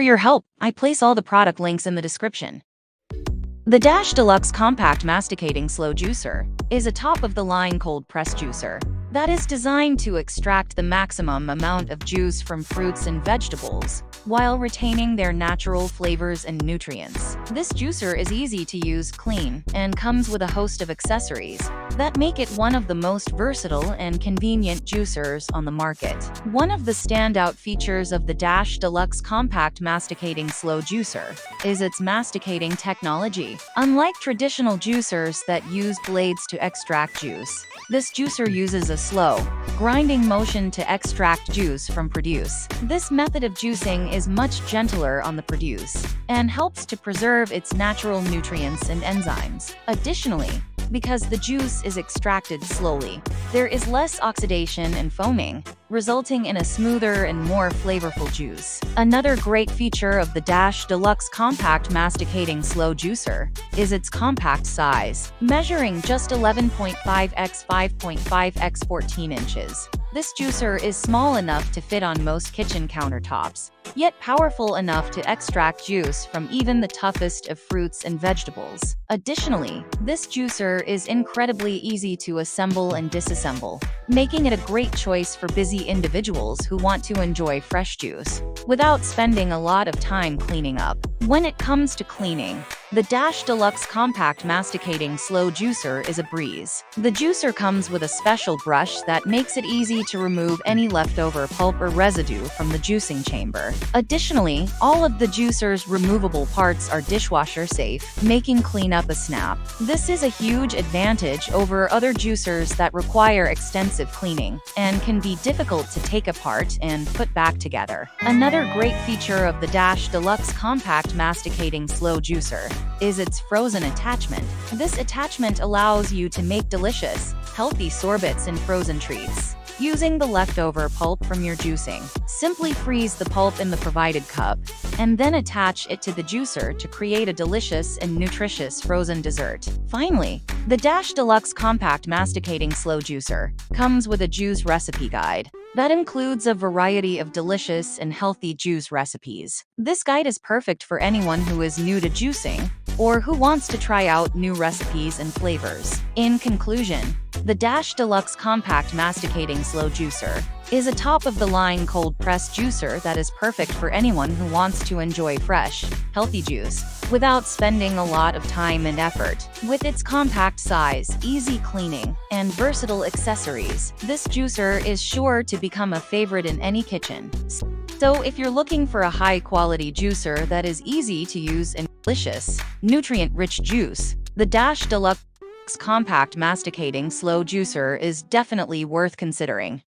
for your help. I place all the product links in the description. The Dash Deluxe Compact Masticating Slow Juicer is a top-of-the-line cold press juicer that is designed to extract the maximum amount of juice from fruits and vegetables while retaining their natural flavors and nutrients. This juicer is easy to use, clean, and comes with a host of accessories that make it one of the most versatile and convenient juicers on the market. One of the standout features of the Dash Deluxe Compact Masticating Slow Juicer is its masticating technology. Unlike traditional juicers that use blades to extract juice, this juicer uses a slow, grinding motion to extract juice from produce. This method of juicing is much gentler on the produce and helps to preserve its natural nutrients and enzymes. Additionally, because the juice is extracted slowly. There is less oxidation and foaming, resulting in a smoother and more flavorful juice. Another great feature of the Dash Deluxe Compact Masticating Slow Juicer is its compact size, measuring just 11.5 x 5.5 x 14 inches. This juicer is small enough to fit on most kitchen countertops, yet powerful enough to extract juice from even the toughest of fruits and vegetables. Additionally, this juicer is incredibly easy to assemble and disassemble, making it a great choice for busy individuals who want to enjoy fresh juice without spending a lot of time cleaning up. When it comes to cleaning, the Dash Deluxe Compact Masticating Slow Juicer is a breeze. The juicer comes with a special brush that makes it easy to remove any leftover pulp or residue from the juicing chamber. Additionally, all of the juicer's removable parts are dishwasher safe, making cleanup a snap. This is a huge advantage over other juicers that require extensive cleaning and can be difficult to take apart and put back together. Another great feature of the Dash Deluxe Compact Masticating Slow Juicer is its frozen attachment. This attachment allows you to make delicious, healthy sorbets and frozen treats. Using the leftover pulp from your juicing, simply freeze the pulp in the provided cup, and then attach it to the juicer to create a delicious and nutritious frozen dessert. Finally, the Dash Deluxe Compact Masticating Slow Juicer comes with a juice recipe guide that includes a variety of delicious and healthy juice recipes. This guide is perfect for anyone who is new to juicing or who wants to try out new recipes and flavors. In conclusion, the Dash Deluxe Compact Masticating Slow Juicer is a top-of-the-line cold-pressed juicer that is perfect for anyone who wants to enjoy fresh, healthy juice without spending a lot of time and effort. With its compact size, easy cleaning, and versatile accessories, this juicer is sure to become a favorite in any kitchen. So if you're looking for a high-quality juicer that is easy to use and delicious, nutrient-rich juice, the Dash Deluxe Compact Masticating Slow Juicer is definitely worth considering.